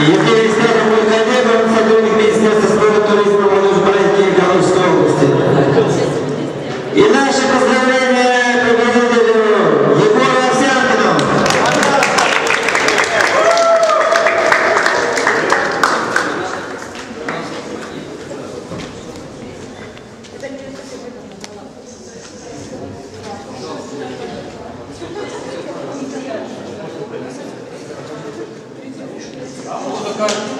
Евгений Степанович Хадебов, сотрудник Министерства спорта, туризма, молодежи Калужской области. И 그러니까